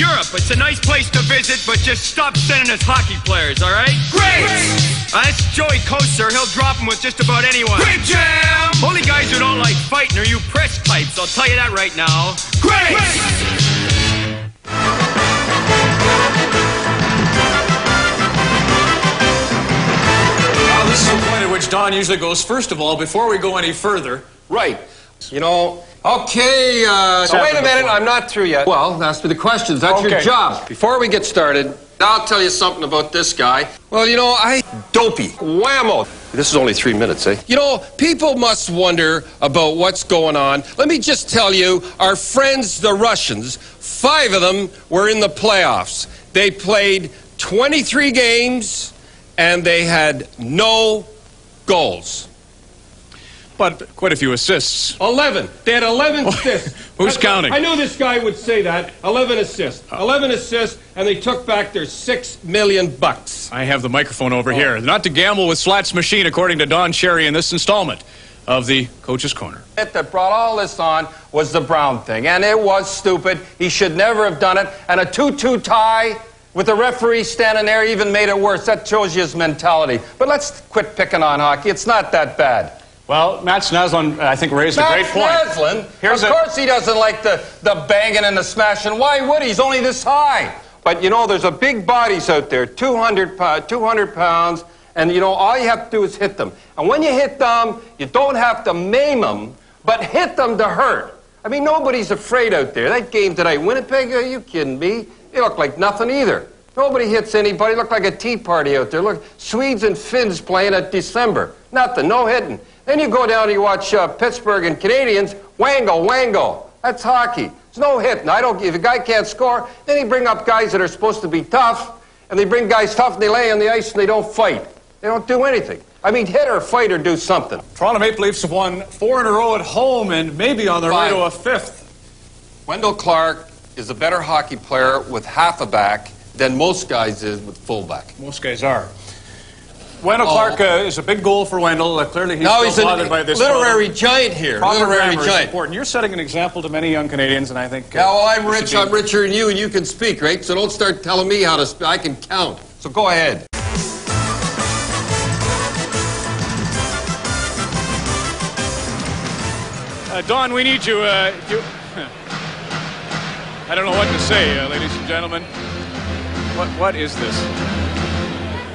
Europe. It's a nice place to visit, but just stop sending us hockey players, all right? Great! Uh, that's Joey Kocur. He'll drop them with just about anyone. Great jam! Only guys who don't like fighting are you press types. I'll tell you that right now. Great! Well, this is the point at which Don usually goes first of all, before we go any further. Right. You know, okay, uh, So wait a minute, I'm not through yet. Well, ask me the questions. That's your job. Before we get started, I'll tell you something about this guy. Well, you know, I. Dopey. Whammo. This is only three minutes, eh? You know, people must wonder about what's going on. Let me just tell you, our friends, the Russians, five of them were in the playoffs. They played 23 games and they had no goals. But quite a few assists. 11. They had 11 assists. Who's That's- counting? I knew this guy would say that. 11 assists. Uh. 11 assists, and they took back their 6 million bucks. I have the microphone over here. Oh. Not to gamble with Slats Machine, according to Don Cherry in this installment of the Coach's Corner. It That brought all this on was the Brown thing, and it was stupid. He should never have done it. And a 2 2 tie with the referee standing there even made it worse. That shows you his mentality. But let's quit picking on hockey. It's not that bad. Well, Mats Naslund, I think, raised a Matt great point. Naslund, Here's of a- course he doesn't like the, the banging and the smashing. Why would he? He's only this high. But you know, there's a big bodies out there, 200, pou- 200 pounds, and you know, all you have to do is hit them. And when you hit them, you don't have to maim them, but hit them to hurt. I mean, nobody's afraid out there. That game tonight, Winnipeg, are you kidding me? They look like nothing either. Nobody hits anybody. Look like a tea party out there. Look, Swedes and Finns playing at December. Nothing, no hitting. Then you go down and you watch uh, Pittsburgh and Canadiens, wangle, wangle. That's hockey. There's no hitting. I don't. If a guy can't score, then they bring up guys that are supposed to be tough, and they bring guys tough and they lay on the ice and they don't fight. They don't do anything. I mean, hit or fight or do something. Toronto Maple Leafs have won four in a row at home and maybe on their way to a fifth. Wendell Clark is a better hockey player with half a back than most guys is with fullback. Most guys are. Wendell Oh. Clark uh, is a big goal for Wendell. Uh, clearly, he's now he's a bothered by this literary problem. giant here. Proper literary giant. important. You're setting an example to many young Canadians, and I think. uh, Yeah, well, I'm rich. be- I'm richer than you, and you can speak, right? So don't start telling me how to speak. I can count. So go ahead. Uh, Don, we need you. Uh, you I don't know what to say, uh, ladies and gentlemen. What What is this?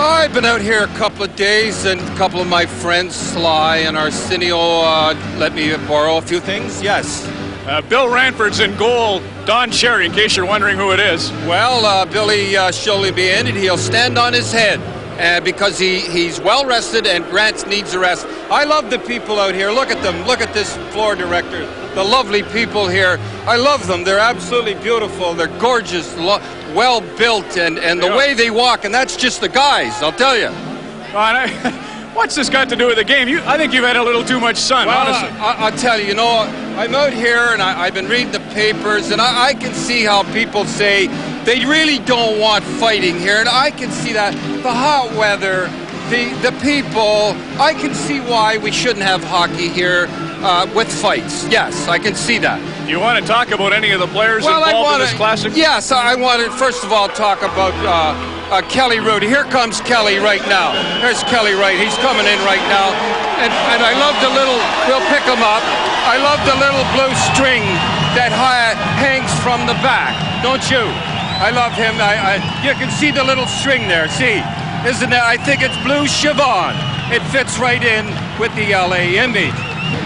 I've been out here a couple of days, and a couple of my friends, Sly and Arsenio, uh, let me borrow a few things. Yes. Uh, Bill Ranford's in goal. Don Cherry, in case you're wondering who it is. Well, uh, Billy uh, surely be in, and he'll stand on his head. Uh, because he, he's well rested and Grant needs a rest. I love the people out here. Look at them. Look at this floor director. The lovely people here. I love them. They're absolutely beautiful. They're gorgeous, well built, and, and the Yeah. way they walk. And that's just the guys, I'll tell you. I, what's this got to do with the game? You, I think you've had a little too much sun, Well, honestly. I, I'll tell you, you know, I'm out here and I, I've been reading the papers, and I, I can see how people say they really don't want fighting here, and I can see that. The hot weather, the the people, I can see why we shouldn't have hockey here uh, with fights. Yes, I can see that. Do you want to talk about any of the players Well, involved want in this classic? Yes, I want to first of all talk about uh, uh, Kelly Hrudey. Here comes Kelly right now. There's Kelly right. He's coming in right now, and and I love the little. We'll pick him up. I love the little blue string that hangs from the back. Don't you? I love him. I, I you can see the little string there. See, isn't it? I think it's blue chiffon. It fits right in with the LA image.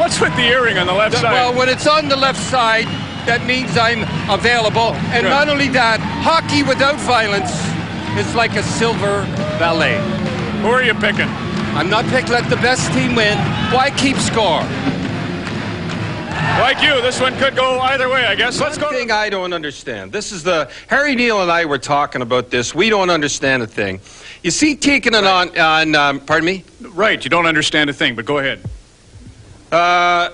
What's with the earring on the left side? Well, when it's on the left side, that means I'm available. And Good. not only that, hockey without violence is like a silver ballet. Who are you picking? I'm not picking let the best team win. Why keep score? Like you, this one could go either way, I guess. Let's go. Thing I don't understand. This is the Harry Neale and I were talking about this. We don't understand a thing. You see, taking it on on um, pardon me. Right, you don't understand a thing, but go ahead. Uh,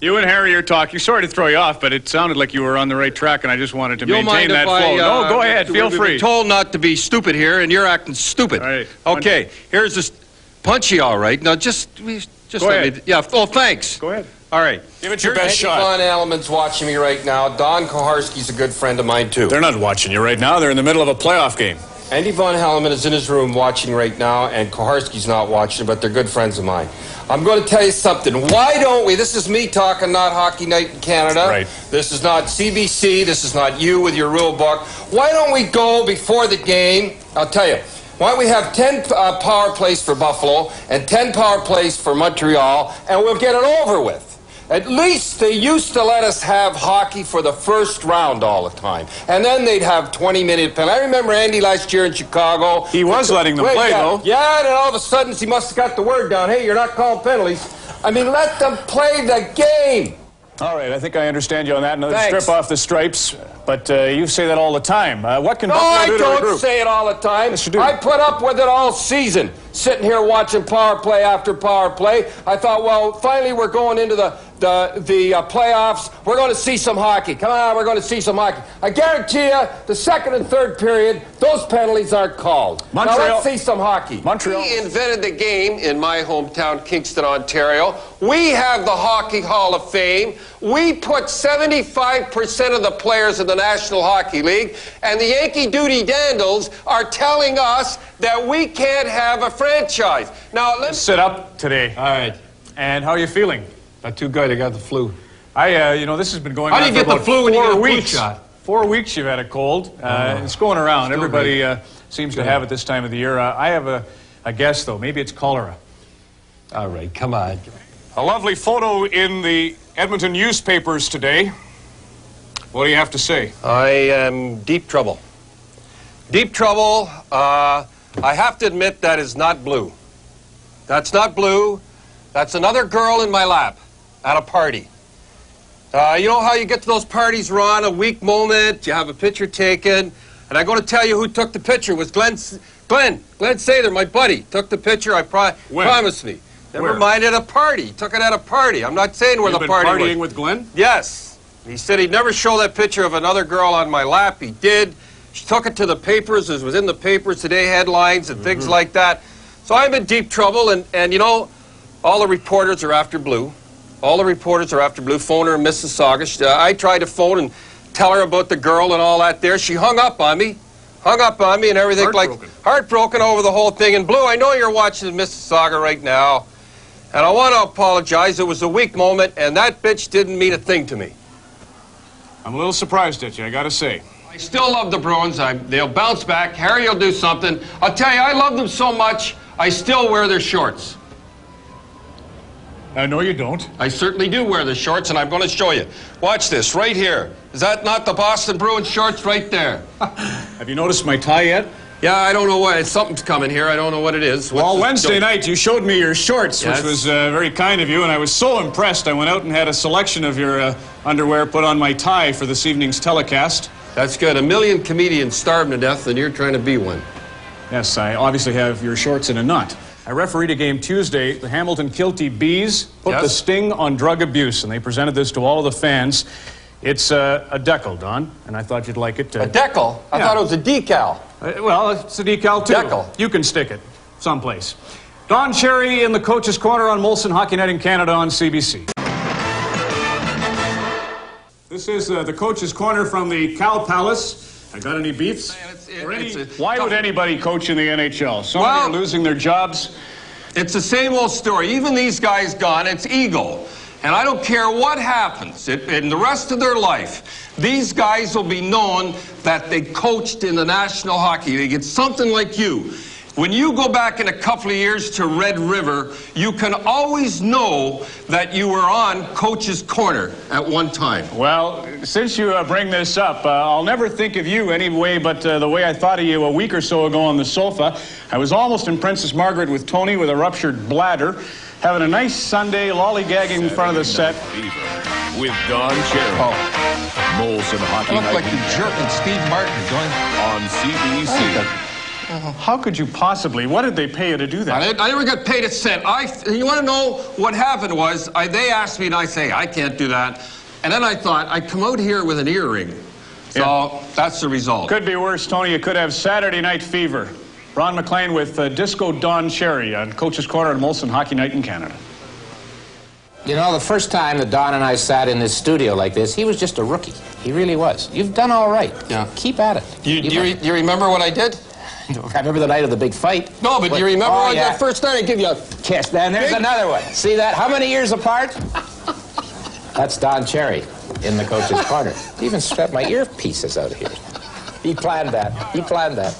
You and Harry are talking. Sorry to throw you off, but it sounded like you were on the right track, and I just wanted to You'll maintain that I, flow. uh, no, go ahead. Feel we've free. told not to be stupid here, and you're acting stupid. Right. Okay. Here's this punchy. All right. Now just just Go let ahead. me. Yeah. Oh, thanks. Go ahead. All right. Give it your best Andy shot. Van Hellemond's watching me right now. Don Koharski's a good friend of mine, too. They're not watching you right now. They're in the middle of a playoff game. Andy Van Hellemond is in his room watching right now, and Koharski's not watching, but they're good friends of mine. I'm going to tell you something. Why don't we? This is me talking, not Hockey Night in Canada. Right. This is not CBC. This is not you with your rule book. Why don't we go before the game? I'll tell you. Why don't we have 10 uh, power plays for Buffalo and 10 power plays for Montreal, and we'll get it over with? At least they used to let us have hockey for the first round all the time. And then they'd have 20 minute penalty. I remember Andy last year in Chicago. He was letting them Wait, play, yeah, though. Yeah, and then all of a sudden he must have got the word down. Hey, you're not calling penalties. I mean, let them play the game. All right, I think I understand you on that. Another Thanks. strip off the stripes, but uh, you say that all the time. Uh, what can No, Buffalo I do to don't say it all the time. Yes. I put up with it all season, sitting here watching power play after power play. I thought, well, finally we're going into the the the uh, playoffs. We're going to see some hockey. Come on, we're going to see some hockey. I guarantee you, the second and third period, those penalties aren't called. Now Montreal- let's see some hockey. Montreal- We invented the game in my hometown, Kingston, Ontario. We have the Hockey Hall of Fame. We put 75% of the players in the National Hockey League, and the Yankee Duty Dandles are telling us that we can't have a franchise. Now, let's. Sit up today. All right. And how are you feeling? Not too good. I got the flu. I, uh, you know, this has been going How on do you for get the flu when you four get a flu weeks. shot? Oh. Four weeks you've had a cold. Uh, it's going around. Still Everybody uh, seems to have it this time of the year. Uh, I have a, a guess, though. Maybe it's cholera. All right, come on. A lovely photo in the Edmonton newspapers today. What do you have to say? I am deep trouble. Deep trouble. Uh, I have to admit that is not blue. That's not blue. That's another girl in my lap at a party. Uh, you know how you get to those parties, Ron? A weak moment, you have a picture taken, and I'm going to tell you who took the picture. It was Glen, Glen, Glen Sather, my buddy, took the picture. I pro- promised me. Never Where? mind at a party. Took it at a party. I'm not saying where You've the party partying was. with Glen? Yes. He said he'd never show that picture of another girl on my lap. He did. She took it to the papers. It was in the papers today, headlines and things like that. So I'm in deep trouble, and, and you know, all the reporters are after Blue. All the reporters are after Blue. Phone her in Mississauga. She- uh, I tried to phone and tell her about the girl and all that there. She hung up on me. Hung up on me and everything Heartbroken. like heartbroken over the whole thing. And Blue, I know you're watching in Mississauga right now. And I want to apologize. It was a weak moment, and that bitch didn't mean a thing to me. I'm a little surprised at you, I gotta say. I still love the Bruins. I, they'll bounce back. Harry will do something. I'll tell you, I love them so much, I still wear their shorts. Uh, no, you don't. I certainly do wear the shorts, and I'm going to show you. Watch this right here. Is that not the Boston Bruins shorts right there? Have you noticed my tie yet? Yeah, I don't know what. Something's coming here. I don't know what it is. What's Well, Wednesday night you showed me your shorts, Yes. which was uh, very kind of you, and I was so impressed. I went out and had a selection of your uh, underwear put on my tie for this evening's telecast. That's good. A million comedians starving to death, and you're trying to be one. Yes, I obviously have your shorts in a knot. I refereed a game Tuesday. The Hamilton Kilty Bees put Yes. the sting on drug abuse, and they presented this to all of the fans. It's uh, a decal, Don, and I thought you'd like it. To... A decal? I Yeah. thought it was a decal. Uh, well, it's a decal too. Decal. You can stick it someplace. Don Cherry in the coach's corner on Molson Hockey Night in Canada on CBC. This is uh, the coach's corner from the Cow Palace. I got any beefs? Man, it's- it- any- it's why would anybody coach in the NHL? So Well- many are losing their jobs. It's the same old story. Even these guys gone, it's ego. And I don't care what happens in the rest of their life, these guys will be known that they coached in the National Hockey League. It's something like you. When you go back in a couple of years to Red River, you can always know that you were on Coach's Corner at one time. Well, since you uh, bring this up, uh, I'll never think of you any way but uh, the way I thought of you a week or so ago on the sofa. I was almost in Princess Margaret with Tony with a ruptured bladder, having a nice Sunday lollygagging in front of the set. With Don Cherry. Oh. Molson Hockey I look like the jerk and Steve Martin going. on CBC. How could you possibly? What did they pay you to do that? I, I never got paid a cent. I, you want to know what happened was I, they asked me and I say I can't do that, and then I thought I'd come out here with an earring. So Yeah. that's the result. Could be worse, Tony. You could have Saturday Night Fever. Ron MacLean with uh, Disco Don Cherry on Coach's Corner on Molson Hockey Night in Canada. You know, the first time that Don and I sat in this studio like this, he was just a rookie. He really was. You've done all right. Yeah. Keep at it. Do you, do, you, re- do you remember what I did? I remember the night of the big fight. No, but do you remember oh, what yeah. the first night I give you a kiss? Then there's Big- another one. See that? How many years apart? That's Don Cherry in the coach's corner. He even strapped my earpieces out here. He planned that. He planned that.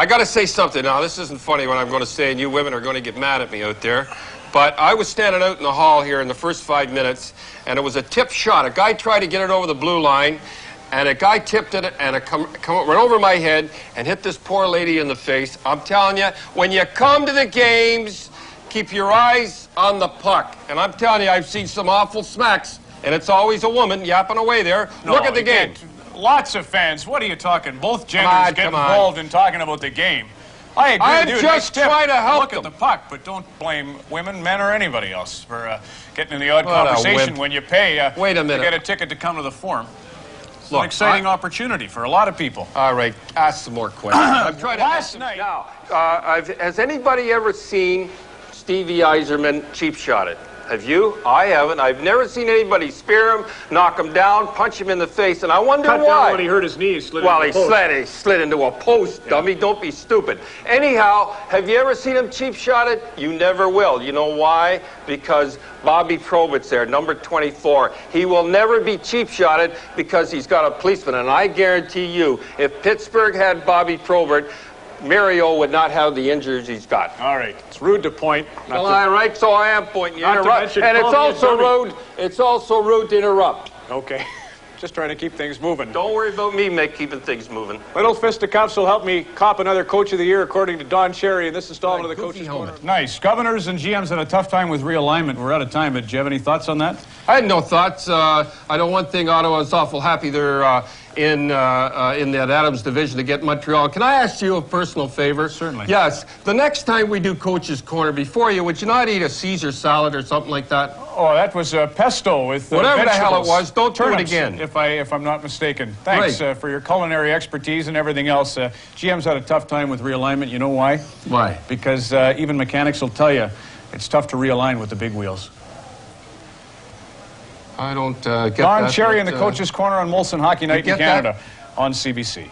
I got to say something now. This isn't funny what I'm going to say, and you women are going to get mad at me out there. But I was standing out in the hall here in the first five minutes, and it was a tip shot. A guy tried to get it over the blue line, and a guy tipped it, and it come, come went over my head and hit this poor lady in the face. I'm telling you, when you come to the games, keep your eyes on the puck. And I'm telling you, I've seen some awful smacks, and it's always a woman yapping away there. Look at the game. can't- Lots of fans. What are you talking? Both genders on, get come on. involved in talking about the game. I agree I'm with you. just Nice tip. trying to help Look them. at the puck, but don't blame women, men, or anybody else for uh, getting in the odd What conversation when you pay uh, Wait a minute. to get a ticket to come to the forum. It's Look, an exciting I- opportunity for a lot of people. All right, ask some more questions. I'm trying to Last ask night- Now, uh, I've, has anybody ever seen Stevie Yzerman cheap shot it? Have you? I haven't. I've never seen anybody spear him, knock him down, punch him in the face, and I wonder Cut why. down when he hurt his knee. Slid well, into he slid, he slid into a post, dummy. Don't be stupid. Anyhow, have you ever seen him cheap shot it? You never will. You know why? Because Bobby Probert's there, number 24. He will never be cheap shotted because he's got a policeman. And I guarantee you, if Pittsburgh had Bobby Probert, Mario would not have the injuries he's got. All right. It's rude to point. Not Well, to- all right, so I am pointing. You Not to interrupt. mention And it's also dummy. rude. It's also rude to interrupt. Okay. Just trying to keep things moving. Don't worry about me make keeping things moving. Little fisticuffs will help me cop another Coach of the Year, according to Don Cherry in this installment Right, of the goofy Coach's helmet. Corner. Nice. Governors and GMs had a tough time with realignment. We're out of time, but do you have any thoughts on that? I had no thoughts. Uh, I know one thing. Ottawa is awful happy they're uh, in uh, uh, in that Adams division to get Montreal. Can I ask you a personal favor? Certainly. Yes. The next time we do Coach's Corner, before you, would you not eat a Caesar salad or something like that? Oh, that was uh, pesto with uh, Whatever the hell it was, don't do it again. If I if I'm not mistaken. Thanks uh, for your culinary expertise and everything else. Uh, GM's had a tough time with realignment. You know why? Why? Because uh, even mechanics will tell you it's tough to realign with the big wheels. I don't uh, get Don that. Cherry in the uh, Coach's Corner on Molson Hockey Night in get that? Canada on CBC.